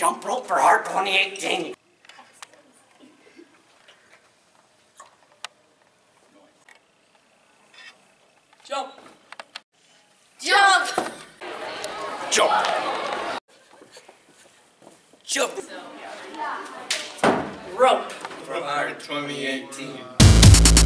Jump rope for Heart 2018. Jump. Jump! Jump. Jump. Rope. For Heart 2018.